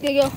There you go.